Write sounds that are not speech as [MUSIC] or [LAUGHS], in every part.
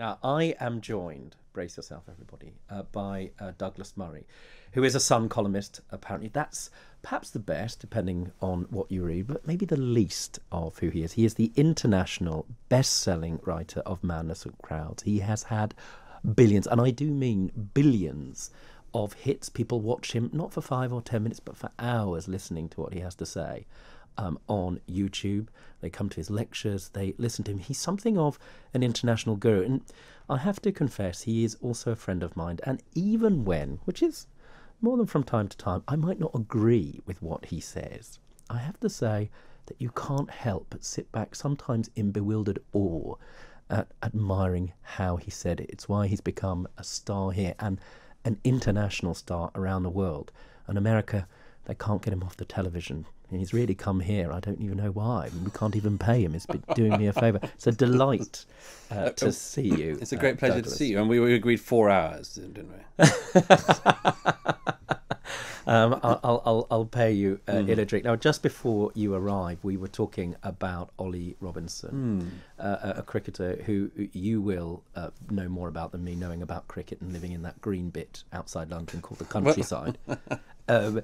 Now, I am joined, brace yourself, everybody, uh, by uh, Douglas Murray, who is a Sun columnist. Apparently, that's perhaps the best, depending on what you read, but maybe the least of who he is. He is the international best selling writer of Madness of Crowds. He has had billions, and I do mean billions of hits. People watch him not for five or ten minutes, but for hours listening to what he has to say um, on YouTube. They come to his lectures, they listen to him. He's something of an international guru. And I have to confess, he is also a friend of mine. And even when, which is more than from time to time, I might not agree with what he says, I have to say that you can't help but sit back, sometimes in bewildered awe, at admiring how he said it. It's why he's become a star here and an international star around the world. And America, they can't get him off the television he's really come here. I don't even know why. We can't even pay him. He's been doing me a favour. It's a delight uh, uh to see you. It's a great uh, pleasure Douglas. to see you. And we, we agreed four hours, didn't we? [LAUGHS] um, I'll, I'll, I'll pay you uh, mm. in a drink. Now, just before you arrived, we were talking about Ollie Robinson, mm. uh, a, cricketer who you will uh, know more about than me, knowing about cricket and living in that green bit outside London called the countryside. [LAUGHS] um,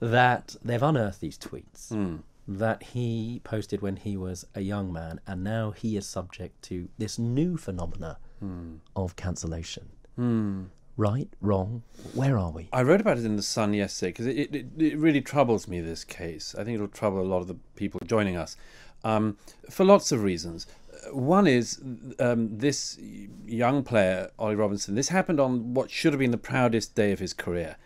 that they've unearthed these tweets mm. that he posted when he was a young man, and now he is subject to this new phenomena mm. of cancellation. Mm. Right, wrong, where are we? I wrote about it in the Sun yesterday because it, it, it, really troubles me. This case, I think it'll trouble a lot of the people joining us um, for lots of reasons. One is um, this young player, Ollie Robinson. This happened on what should have been the proudest day of his career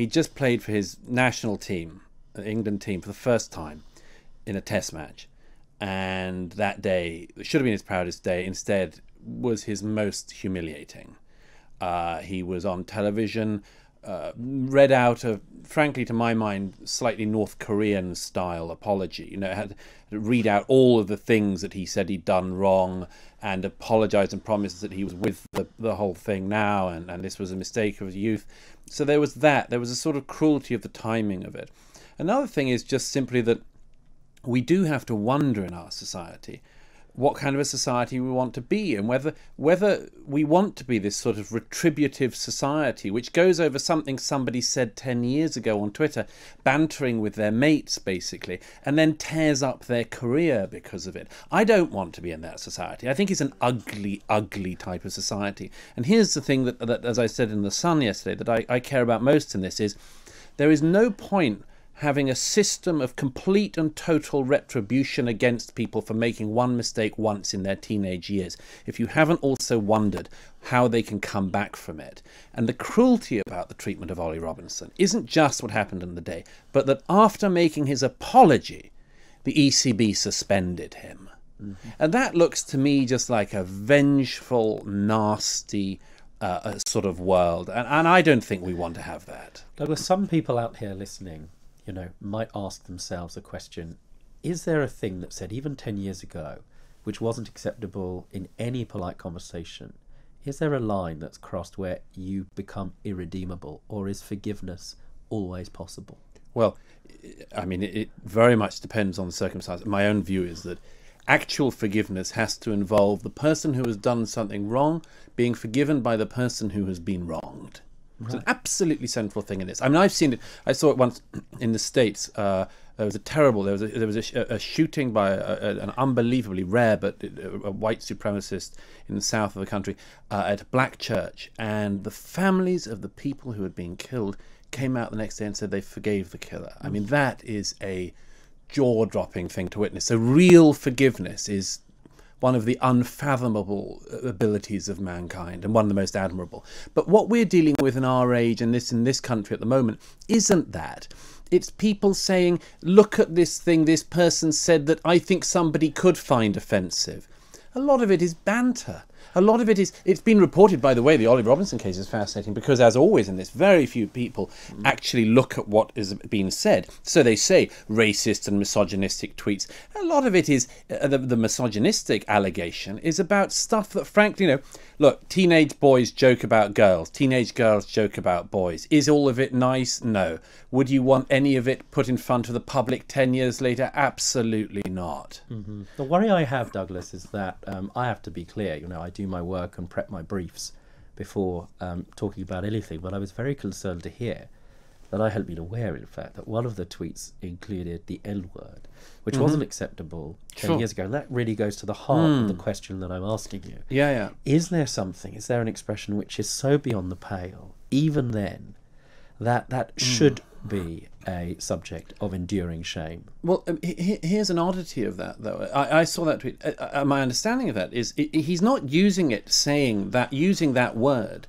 he just played for his national team, the England team, for the first time in a test match. And that day, should have been his proudest day, instead was his most humiliating. Uh, he was on television, uh, read out a, frankly, to my mind, slightly North Korean style apology. You know, had to read out all of the things that he said he'd done wrong and apologized and promised that he was with the, the whole thing now and, and this was a mistake of his youth. So there was that. There was a sort of cruelty of the timing of it. Another thing is just simply that we do have to wonder in our society what kind of a society we want to be and whether whether we want to be this sort of retributive society which goes over something somebody said 10 years ago on Twitter bantering with their mates basically and then tears up their career because of it. I don't want to be in that society. I think it's an ugly ugly type of society. And here's the thing that, that as I said in the Sun yesterday that I, I care about most in this is there is no point having a system of complete and total retribution against people for making one mistake once in their teenage years, if you haven't also wondered how they can come back from it. And the cruelty about the treatment of Ollie Robinson isn't just what happened in the day, but that after making his apology, the ECB suspended him. Mm-hmm. And that looks to me just like a vengeful, nasty, uh, sort of world. And, and I don't think we want to have that. Douglas, some people out here listening you know, might ask themselves a question Is there a thing that said even 10 years ago which wasn't acceptable in any polite conversation? Is there a line that's crossed where you become irredeemable, or is forgiveness always possible? Well, I mean, it very much depends on the circumstance. My own view is that actual forgiveness has to involve the person who has done something wrong being forgiven by the person who has been wronged. It's an absolutely central thing in this. I mean, I've seen it. I saw it once [CLEARS THROAT] in the states. Uh, there was a terrible. There was a, there was a, a shooting by a, a, an unbelievably rare but a, white supremacist in the south of the country uh, at a black church, and the families of the people who had been killed came out the next day and said they forgave the killer. I mean, that is a jaw-dropping thing to witness. So real forgiveness is one of the unfathomable uh, abilities of mankind and one of the most admirable. But what we're dealing with in our age and this in this country at the moment isn't that. It's people saying, look at this thing this person said that I think somebody could find offensive. A lot of it is banter a lot of it is it's been reported by the way the Ollie Robinson case is fascinating because as always in this very few people actually look at what is being said. So they say racist and misogynistic tweets. A lot of it is uh, the, the misogynistic allegation is about stuff that frankly you know look teenage boys joke about girls. Teenage girls joke about boys. Is all of it nice? No. Would you want any of it put in front of the public 10 years later? Absolutely not. Mm-hmm. the worry i have douglas is that um, i have to be clear you know i do do my work and prep my briefs before um, talking about anything, but I was very concerned to hear that I hadn't been aware, in fact, that one of the tweets included the L word, which wasn't acceptable 10 Sure. years ago. And That really goes to the heart of the question that I'm asking you. Yeah, yeah. Is there something, is there an expression which is so beyond the pale, even then, that that should be a subject of enduring shame? Well, um, he- he- here's an oddity of that, though. I, I saw that tweet. Uh, uh, my understanding of that is he's not using it, saying that, using that word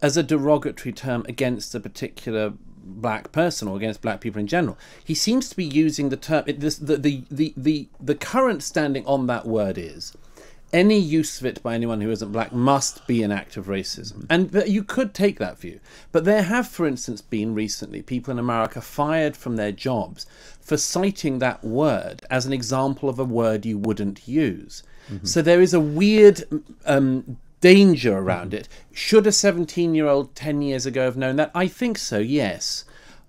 as a derogatory term against a particular black person or against black people in general. He seems to be using the term. It, this, the, the, the, the, the current standing on that word is any use of it by anyone who isn't black must be an act of racism. And you could take that view. But there have, for instance, been recently people in America fired from their jobs for citing that word as an example of a word you wouldn't use. So there is a weird um, danger around it. Should a 17 year old 10 years ago have known that? I think so, yes.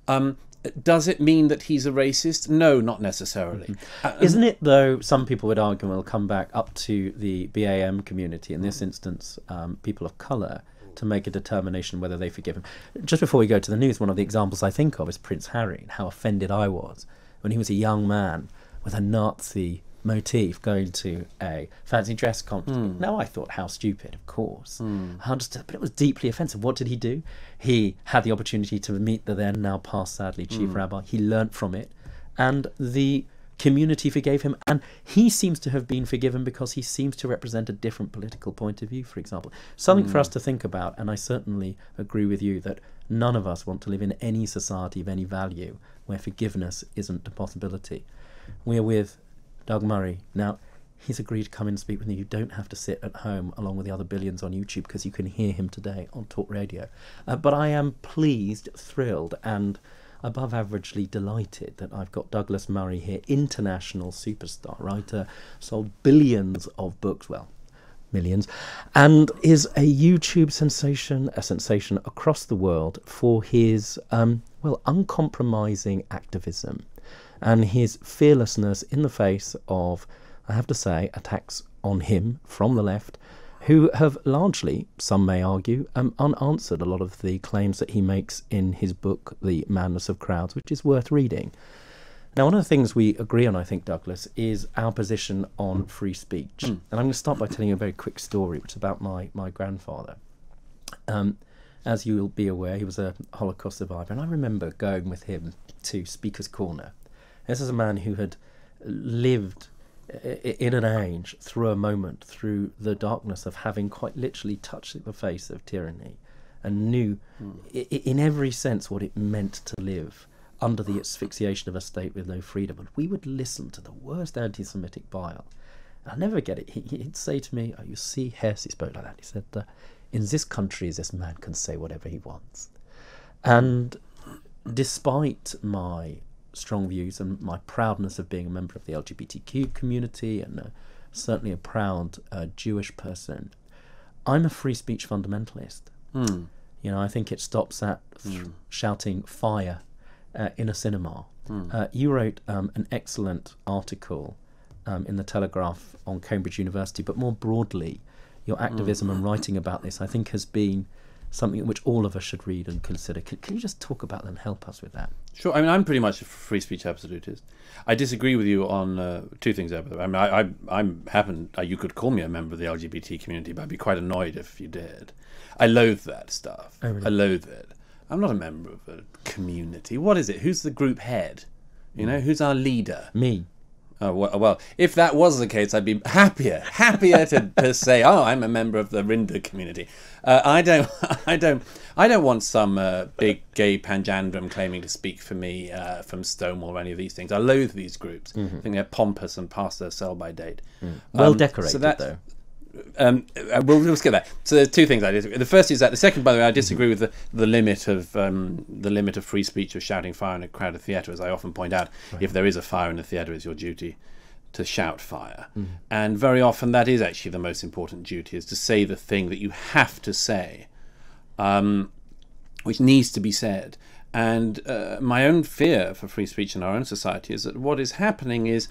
Um, does it mean that he's a racist? No, not necessarily. Uh, Isn't it, though, some people would argue, and we'll come back up to the BAME community, in this instance, um, people of colour, to make a determination whether they forgive him. Just before we go to the news, one of the examples I think of is Prince Harry, and how offended I was when he was a young man with a Nazi motif going to a fancy dress competition. Hmm. Now I thought, how stupid, of course. Hmm. I understood, but it was deeply offensive. What did he do? He had the opportunity to meet the then now past, sadly, chief hmm. rabbi. He learnt from it, and the community forgave him, and he seems to have been forgiven because he seems to represent a different political point of view, for example. Something for us to think about, and I certainly agree with you that none of us want to live in any society of any value where forgiveness isn't a possibility. We're with Doug Murray. Now, he's agreed to come in and speak with me. You don't have to sit at home along with the other billions on YouTube because you can hear him today on Talk Radio. Uh, but I am pleased, thrilled, and above averagely delighted that I've got Douglas Murray here, international superstar writer, sold billions of books. Well, millions, and is a YouTube sensation, a sensation across the world for his, um, well, uncompromising activism and his fearlessness in the face of, I have to say, attacks on him from the left, who have largely, some may argue, um, unanswered a lot of the claims that he makes in his book, The Madness of Crowds, which is worth reading. Now, one of the things we agree on, I think, Douglas, is our position on free speech. And I'm going to start by telling you a very quick story, which is about my, my grandfather. Um, as you'll be aware, he was a Holocaust survivor, and I remember going with him to Speaker's Corner. This is a man who had lived in an age, through a moment, through the darkness of having quite literally touched the face of tyranny, and knew i- in every sense what it meant to live under the asphyxiation of a state with no freedom. And we would listen to the worst anti Semitic bile. I'll never get it. He, he'd say to me, oh, You see, Hess, he spoke like that. He said, uh, In this country, this man can say whatever he wants. And despite my strong views and my proudness of being a member of the LGBTQ community and uh, certainly a proud uh, Jewish person, I'm a free speech fundamentalist. Hmm. You know, I think it stops at th- shouting fire uh, in a cinema. Uh, you wrote um, an excellent article um, in the Telegraph on Cambridge University, but more broadly, your activism and writing about this, I think, has been something which all of us should read and consider. Can, can you just talk about and help us with that? Sure. I mean, I'm pretty much a free speech absolutist. I disagree with you on uh, two things. There. I mean, I, I, I'm happen. Uh, you could call me a member of the LGBT community, but I'd be quite annoyed if you did. I loathe that stuff. Oh, really? I loathe it. I'm not a member of a community. What is it? Who's the group head? You know, who's our leader? Me. Oh, well, if that was the case, I'd be happier, happier to, to say, "Oh, I'm a member of the Rinder community." Uh, I don't, [LAUGHS] I don't, I don't want some uh, big gay panjandrum claiming to speak for me uh, from Stonewall or any of these things. I loathe these groups. I think they're pompous and past their sell-by date. Well Um, decorated, so that- though. Um, uh, we'll, we'll skip that. So there's two things I disagree. The first is that the second, by the way, I disagree with the, the limit of um, the limit of free speech of shouting fire in a crowded theatre. As I often point out, if there is a fire in a theatre, it's your duty to shout fire. And very often, that is actually the most important duty: is to say the thing that you have to say, um, which needs to be said. And uh, my own fear for free speech in our own society is that what is happening is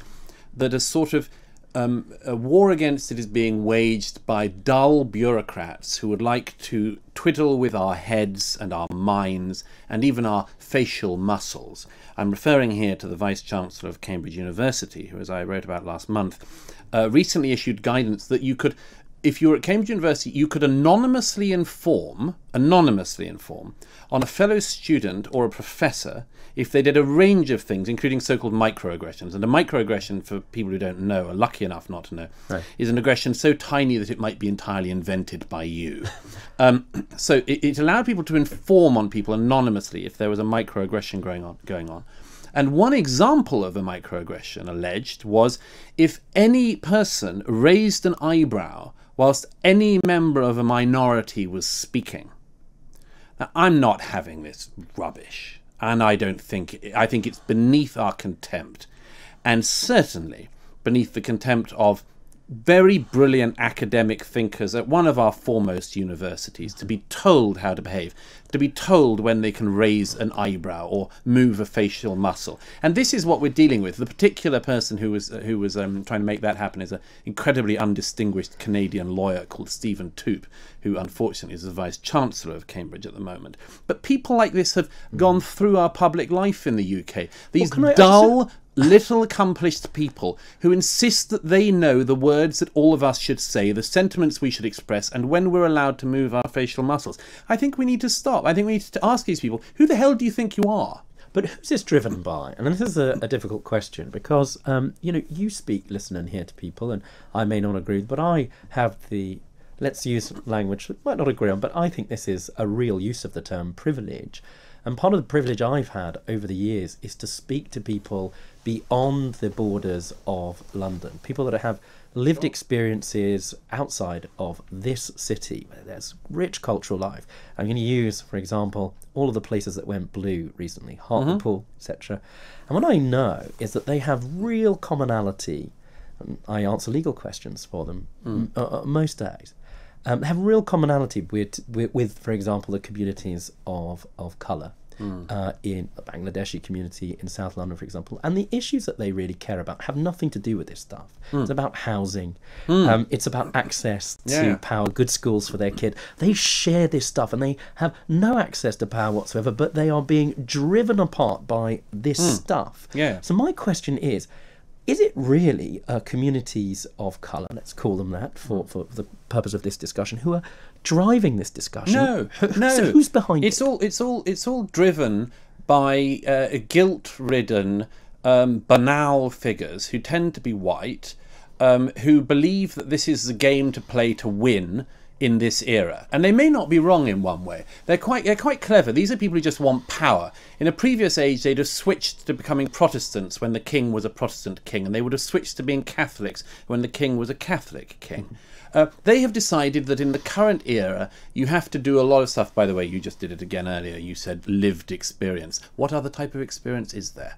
that a sort of um, a war against it is being waged by dull bureaucrats who would like to twiddle with our heads and our minds and even our facial muscles. I'm referring here to the Vice Chancellor of Cambridge University, who, as I wrote about last month, uh, recently issued guidance that you could if you were at Cambridge University, you could anonymously inform, anonymously inform, on a fellow student or a professor if they did a range of things, including so-called microaggressions. And a microaggression, for people who don't know, are lucky enough not to know, Right. is an aggression so tiny that it might be entirely invented by you. [LAUGHS] um, so it, it allowed people to inform on people anonymously if there was a microaggression going on. Going on. And one example of a microaggression alleged was if any person raised an eyebrow whilst any member of a minority was speaking. Now, I'm not having this rubbish, and I don't think I think it's beneath our contempt, and certainly beneath the contempt of very brilliant academic thinkers at one of our foremost universities to be told how to behave, to be told when they can raise an eyebrow or move a facial muscle. And this is what we're dealing with. The particular person who was who was um, trying to make that happen is an incredibly undistinguished Canadian lawyer called Stephen Toope, who unfortunately is the vice chancellor of Cambridge at the moment. But people like this have gone through our public life in the UK. These I- dull little accomplished people who insist that they know the words that all of us should say, the sentiments we should express, and when we're allowed to move our facial muscles. I think we need to stop. I think we need to ask these people, who the hell do you think you are? But who's this driven by? And this is a, a difficult question because, um, you know, you speak, listen, and hear to people, and I may not agree, but I have the, let's use language that might not agree on, but I think this is a real use of the term privilege. And part of the privilege I've had over the years is to speak to people beyond the borders of London, people that have lived experiences outside of this city where there's rich cultural life. I'm going to use, for example, all of the places that went blue recently, Hartlepool, etc. And what I know is that they have real commonality. I answer legal questions for them m- uh, uh, most days. Um, have real commonality with, with, with, for example, the communities of, of colour uh, in the Bangladeshi community in South London, for example. And the issues that they really care about have nothing to do with this stuff. It's about housing, um, it's about access to Yeah. power, good schools for their kid. They share this stuff and they have no access to power whatsoever, but they are being driven apart by this stuff. Yeah. So, my question is is it really uh, communities of colour, let's call them that for, for the purpose of this discussion, who are driving this discussion? No, no. So who's behind it's it? all it's all it's all driven by uh, guilt-ridden, um, banal figures who tend to be white, um, who believe that this is the game to play to win in this era. And they may not be wrong in one way. They're quite they're quite clever. These are people who just want power. In a previous age, they'd have switched to becoming Protestants when the king was a Protestant king, and they would have switched to being Catholics when the king was a Catholic king. Uh, they have decided that in the current era, you have to do a lot of stuff. By the way, you just did it again earlier. You said lived experience. What other type of experience is there?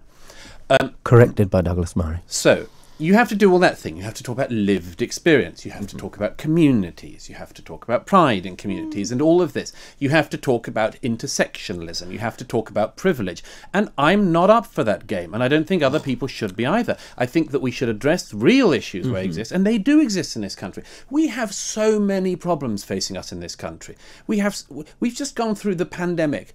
Corrected by Douglas Murray. So you have to do all that thing. You have to talk about lived experience. You have to mm-hmm. talk about communities. You have to talk about pride in communities and all of this. You have to talk about intersectionalism. You have to talk about privilege. And I'm not up for that game. And I don't think other people should be either. I think that we should address real issues where they mm-hmm. exist. And they do exist in this country. We have so many problems facing us in this country. We have, we've just gone through the pandemic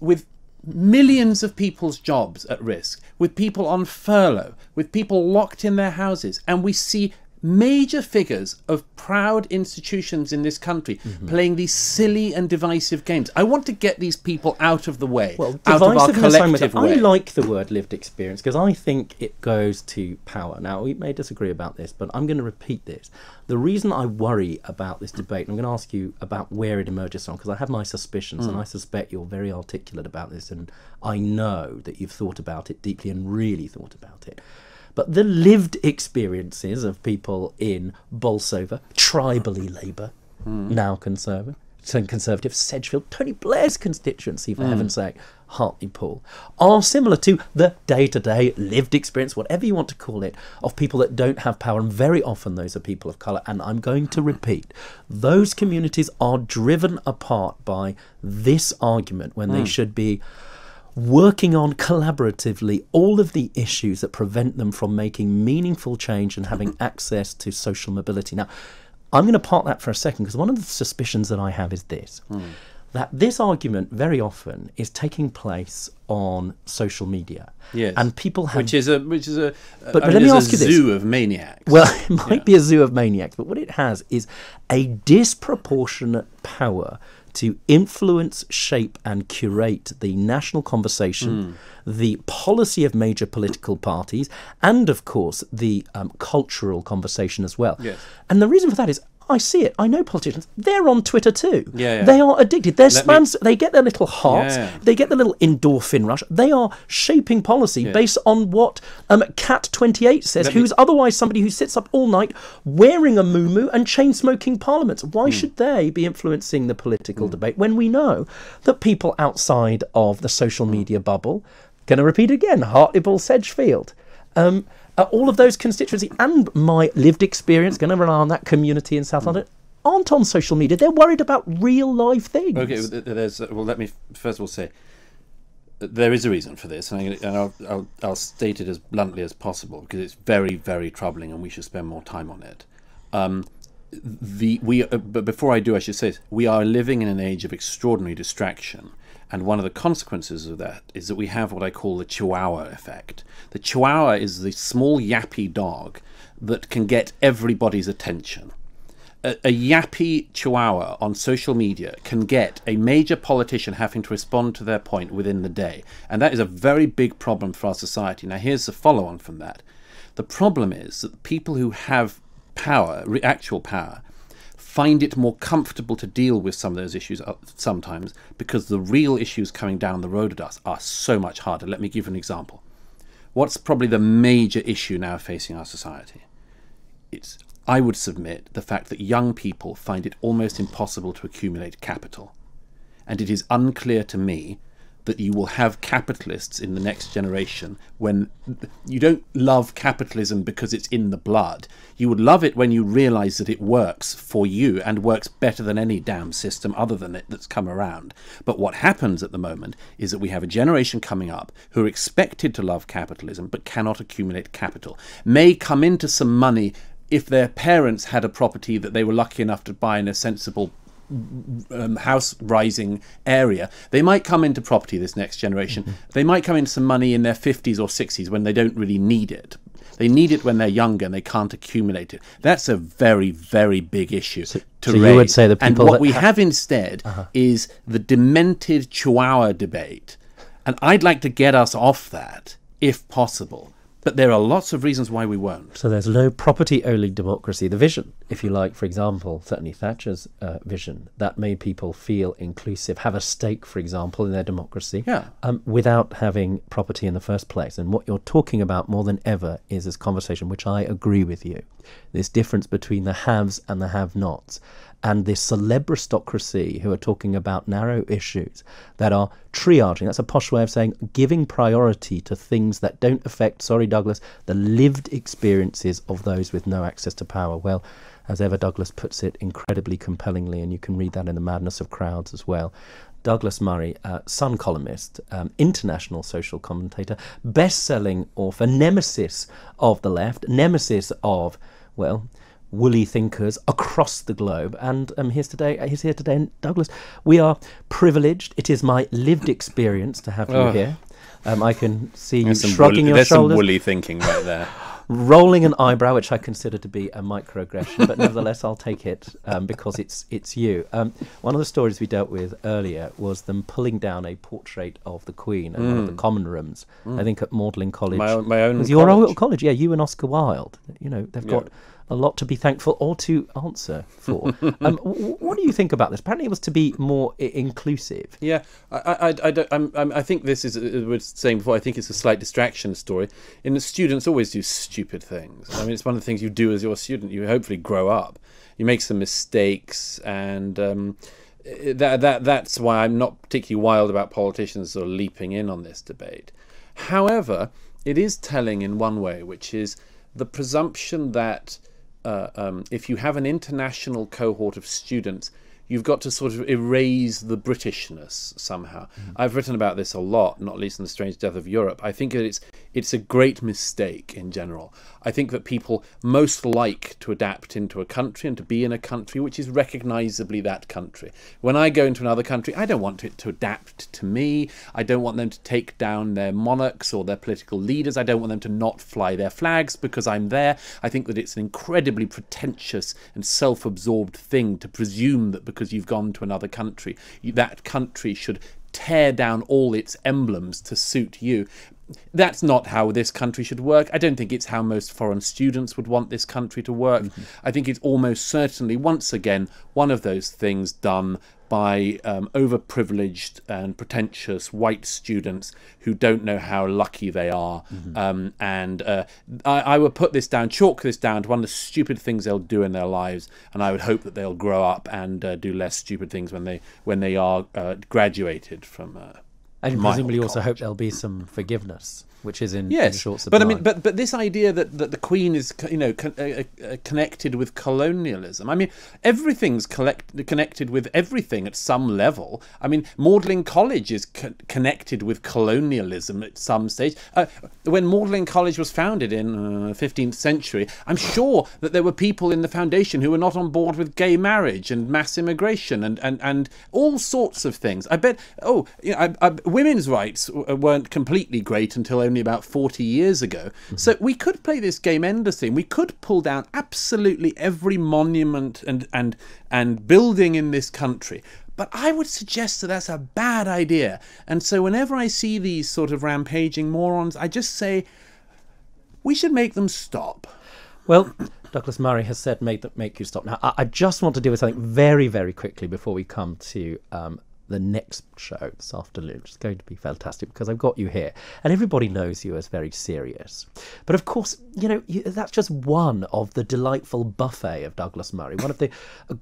with millions of people's jobs at risk, with people on furlough, with people locked in their houses, and we see major figures of proud institutions in this country Mm-hmm. playing these silly and divisive games. I want to get these people out of the way, Well, out of our collective way. I like the word lived experience because I think it goes to power. Now, we may disagree about this, but I'm going to repeat this. The reason I worry about this debate, and I'm going to ask you about where it emerges from, because I have my suspicions, Hmm. and I suspect you're very articulate about this, and I know that you've thought about it deeply and really thought about it. But the lived experiences of people in Bolsover, tribally Labour, Hmm. now Conservative, Conservative, Sedgefield, Tony Blair's constituency, Hmm. for heaven's sake, Hartlepool, are similar to the day to day lived experience, whatever you want to call it, of people that don't have power. And very often those are people of colour. And I'm going to repeat those communities are driven apart by this argument when they should be working on collaboratively all of the issues that prevent them from making meaningful change and having [LAUGHS] access to social mobility. Now, I'm going to park that for a second because one of the suspicions that I have is this. Hmm. That this argument very often is taking place on social media, Yes. and people have which is a which is a But- I but let me ask you this. zoo of maniacs. Well, it might be a zoo of maniacs, but what it has is a disproportionate power to influence, shape, and curate the national conversation, the policy of major political parties, and of course the um, cultural conversation as well. Yes. And the reason for that is. I see it. I know politicians. They're on Twitter too. Yeah, yeah. They are addicted. They're Let me- spams. They get their little hearts. Yeah. They get the little endorphin rush. They are shaping policy based on what um, Cat Twenty Eight says, Let me- who's otherwise somebody who sits up all night wearing a muumuu and chain smoking parliaments. Why should they be influencing the political debate when we know that people outside of the social media bubble, going to repeat again, Hartlepool, Sedgefield, um, uh, all of those constituency and my lived experience, going to rely on that community in South Hmm. London, aren't on social media. They're worried about real life things. Okay, th- th- there's well. Let me first of all say there is a reason for this, and, I'm gonna, and I'll, I'll I'll state it as bluntly as possible because it's very very troubling, and we should spend more time on it. Um, the we uh, but before I do, I should say this, we are living in an age of extraordinary distraction. And one of the consequences of that is that we have what I call the chihuahua effect. The chihuahua is the small yappy dog that can get everybody's attention a, a yappy chihuahua on social media can get a major politician having to respond to their point within the day. And that is a very big problem for our society. Now, here's the follow on from that. The problem is that people who have power, actual power, find it more comfortable to deal with some of those issues uh, sometimes because the real issues coming down the road at us are so much harder. Let me give an example. What's probably the major issue now facing our society? it's I would submit the fact that young people find it almost impossible to accumulate capital. And it is unclear to me that you will have capitalists in the next generation when you don't love capitalism because it's in the blood. You would love it when you realize that it works for you and works better than any damn system other than it that's come around. But what happens at the moment is that we have a generation coming up who are expected to love capitalism but cannot accumulate capital, may come into some money if their parents had a property that they were lucky enough to buy in a sensible um, house rising area, they might come into property this next generation. They might come into some money in their 50s or 60s when they don't really need it. They need it when they're younger and they can't accumulate it. That's a very, very big issue to so you would say the people and what we ha- have instead is the demented Chihuahua debate. And I'd like to get us off that, if possible. But there are lots of reasons why we won't. So there's no property only democracy. The vision, if you like, for example, certainly Thatcher's uh, vision, that made people feel inclusive, have a stake, for example, in their democracy, Yeah. um, without having property in the first place. And what you're talking about more than ever is this conversation, which I agree with you, this difference between the haves and the have-nots. And this celebristocracy who are talking about narrow issues that are triaging. That's a posh way of saying giving priority to things that don't affect, sorry, Douglas, the lived experiences of those with no access to power. Well, as ever, Douglas puts it incredibly compellingly, and you can read that in The Madness of Crowds as well. Douglas Murray, uh, Sun columnist, um, international social commentator, best selling author, nemesis of the left, nemesis of, well, woolly thinkers across the globe. And um, here's today. He's here today. And Douglas, we are privileged. It is my lived experience to have you Oh. here. Um, I can see you There's some, shrugging woolly, your there's some woolly thinking right there. [LAUGHS] rolling an eyebrow, which I consider to be a microaggression, but nevertheless, I'll take it um, because it's it's you. Um, one of the stories we dealt with earlier was them pulling down a portrait of the Queen in one of the common rooms. I think at Magdalen College. Mm. My own- my own It was your college. own college, yeah. You and Oscar Wilde. You know they've got a lot to be thankful or to answer for. [LAUGHS] um, w- what do you think about this? Apparently, it was to be more I- inclusive. Yeah, I, I, I, don't, I'm, I'm, I think this is, as we were saying before, I think it's a slight distraction story. In the students always do stupid things. I mean, it's one of the things you do as your student. You hopefully grow up. You make some mistakes, and um, eh, that, that, that's why I'm not particularly wild about politicians sort of leaping in on this debate. However, it is telling in one way, which is the presumption that uh, um, if you have an international cohort of students you've got to sort of erase the Britishness somehow. I've written about this a lot, not least in the Strange Death of Europe. I think that it's it's a great mistake in general. I think that people most like to adapt into a country and to be in a country which is recognizably that country. When I go into another country, I don't want it to adapt to me. I don't want them to take down their monarchs or their political leaders. I don't want them to not fly their flags because I'm there. I think that it's an incredibly pretentious and self absorbed thing to presume that because you've gone to another country, that country should tear down all its emblems to suit you. That's not how this country should work. I don't think it's how most foreign students would want this country to work. Mm-hmm. I think it's almost certainly, once again, one of those things done by um, overprivileged and pretentious white students who don't know how lucky they are. Mm-hmm. Um, and uh, I, I, would put this down, chalk this down to one of the stupid things they'll do in their lives. And I would hope that they'll grow up and uh, do less stupid things when they when they are uh, graduated from. And presumably also hope there'll be some forgiveness which is in, yes. in short supply. But I mean, but but this idea that, that the Queen is you know con- uh, uh, connected with colonialism. I mean, everything's collect- connected with everything at some level. I mean, Magdalen College is co- connected with colonialism at some stage. Uh, when Magdalen College was founded in uh, 15th century, I'm sure that there were people in the foundation who were not on board with gay marriage and mass immigration and and, and all sorts of things. I bet. Oh, you know, I, I, women's rights weren't completely great until only about 40 years ago. Mm-hmm. So we could play this game endlessly. We could pull down absolutely every monument and, and, and building in this country. But I would suggest that that's a bad idea. And so whenever I see these sort of rampaging morons, I just say, we should make them stop. Well, Douglas Murray has said, make, make you stop. Now, I, I, just want to deal with something very, very quickly before we come to um, the next show this afternoon, which is going to be fantastic because I've got you here, and everybody knows you as very serious. But of course, you know that's just one of the delightful buffet of Douglas Murray, one of the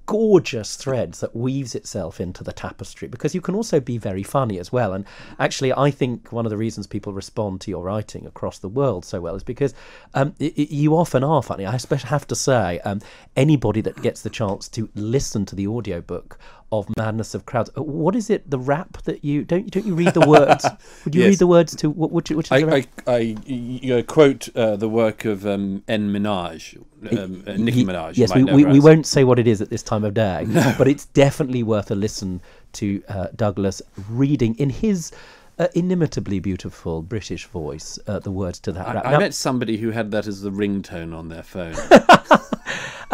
gorgeous threads that weaves itself into the tapestry. Because you can also be very funny as well, and actually, I think one of the reasons people respond to your writing across the world so well is because um, it, it, you often are funny. I have to say, um, anybody that gets the chance to listen to the audiobook of Madness of Crowds. Uh, what is it? The rap that you don't don't you read the words? [LAUGHS] Would you yes. read the words to what? Which, which is I, I, I, quote uh, the work of um, N. Minaj, um, uh, Nicki Minaj. Yes, we, we, we, won't say what it is at this time of day, [LAUGHS] no. but it's definitely worth a listen to uh, Douglas reading in his. Uh, inimitably beautiful British voice, uh, the words to that I, rap. I now, met somebody who had that as the ringtone on their phone. [LAUGHS]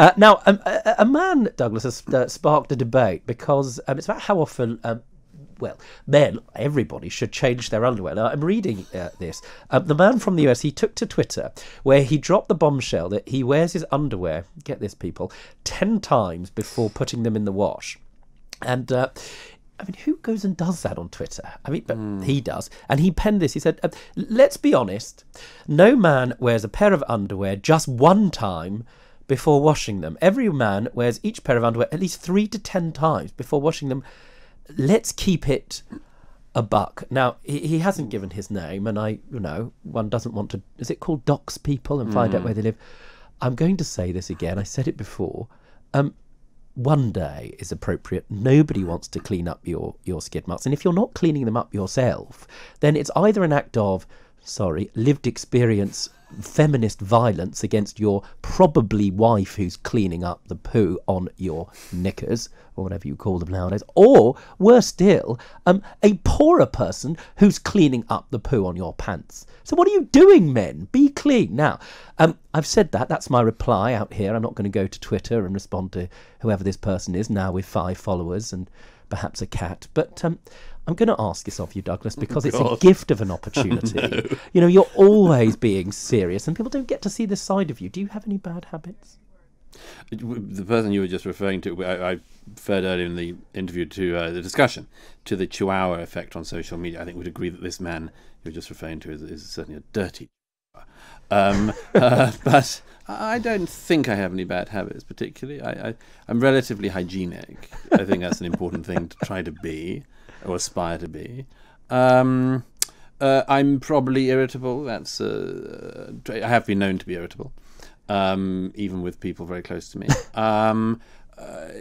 Uh, now, um, a, a, man, Douglas, has uh, sparked a debate because um, it's about how often. Um, well, men, everybody should change their underwear. Now, I'm reading uh, this. Um, the man from the US, he took to Twitter where he dropped the bombshell that he wears his underwear, get this, people, 10 times before putting them in the wash. And uh, I mean, who goes and does that on Twitter? I mean, but mm. he does. And he penned this. He said, uh, Let's be honest. No man wears a pair of underwear just one time before washing them. Every man wears each pair of underwear at least three to ten times before washing them. Let's keep it a buck. Now, he, he hasn't given his name, and I, you know, one doesn't want to, is it called dox people and find mm. out where they live? I'm going to say this again. I said it before. Um, one day is appropriate. Nobody wants to clean up your, your skid marks. And if you're not cleaning them up yourself, then it's either an act of, sorry, lived experience feminist violence against your probably wife who's cleaning up the poo on your knickers or whatever you call them nowadays, or worse still, um, a poorer person who's cleaning up the poo on your pants. So what are you doing, men? Be clean. Now, um, I've said that. That's my reply out here. I'm not going to go to Twitter and respond to whoever this person is now with five followers and perhaps a cat. But um, I'm going to ask this of you, Douglas, oh, because oh, it's a gift of an [LAUGHS] opportunity. no. You know, you're always being serious, and people don't get to see this side of you. Do you have any bad habits? The person you were just referring to, I, I referred earlier in the interview to uh, the discussion to the Chihuahua effect on social media. I think we'd agree that this man you're just referring to is, is certainly a dirty. Um, [LAUGHS] uh, but I don't think I have any bad habits particularly. I, I, I'm relatively hygienic. I think that's an important thing to try to be or aspire to be. Um, uh, I'm probably irritable. That's uh, I have been known to be irritable, um, even with people very close to me. [LAUGHS] Um,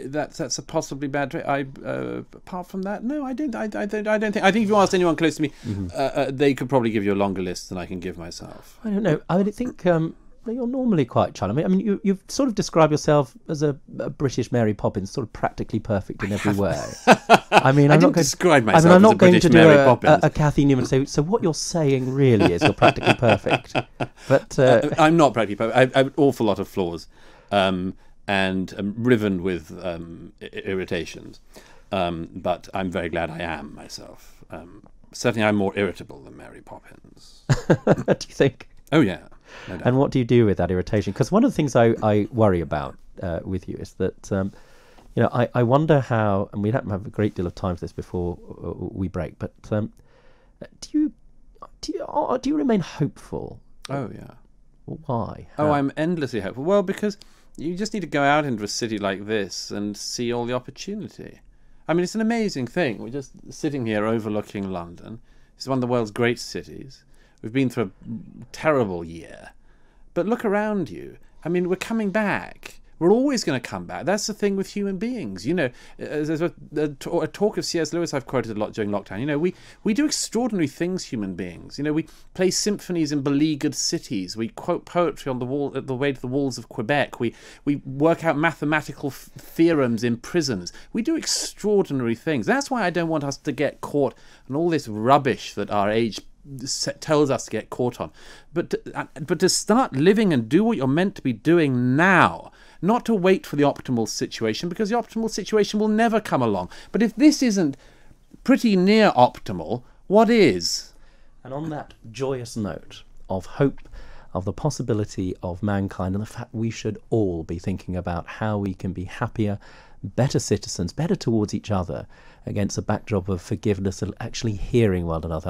that's that's a possibly bad trait. I uh, apart from that, no, I don't. I, I don't. I don't think. I think if you asked anyone close to me, uh, uh, they could probably give you a longer list than I can give myself. I don't know. I I think um, you're normally quite charming. I mean, you, you've sort of described yourself as a, a British Mary Poppins, sort of practically perfect in every way. [LAUGHS] I mean, I I'm didn't not going. describe I myself mean, I'm as not a going British to do Mary a, Poppins. a, a Cathy Newman. So, so what you're saying really is you're practically [LAUGHS] perfect. But uh, Uh, I'm not practically perfect. I, I have an awful lot of flaws, um, and am riven with um, irritations. Um, but I'm very glad I am myself. Um, certainly, I'm more irritable than Mary Poppins. [LAUGHS] do you think? Oh yeah, no. And what do you do with that irritation? Because one of the things I, I worry about uh, with you is that, um, you know, I, I wonder how, and we don't have a great deal of time for this before uh, we break, but um, do you do you, do you remain hopeful? oh yeah. Why? Oh, I'm endlessly hopeful. Well, because you just need to go out into a city like this and see all the opportunity. I mean, it's an amazing thing. We're just sitting here overlooking London. It's one of the world's great cities. We've been through a terrible year. But look around you. I mean, we're coming back. We're always going to come back. That's the thing with human beings. You know, there's a, a, talk of C.S. Lewis I've quoted a lot during lockdown. You know, we, we do extraordinary things, human beings. You know, we play symphonies in beleaguered cities. We quote poetry on the wall, at the way to the walls of Quebec. We we work out mathematical theorems in prisons. We do extraordinary things. That's why I don't want us to get caught in all this rubbish that our age tells us to get caught on. But to, uh, but to start living and do what you're meant to be doing now, not to wait for the optimal situation because the optimal situation will never come along. But if this isn't pretty near optimal, what is? And on that joyous note of hope, of the possibility of mankind, and the fact we should all be thinking about how we can be happier, better citizens, better towards each other, against a backdrop of forgiveness and actually hearing one another.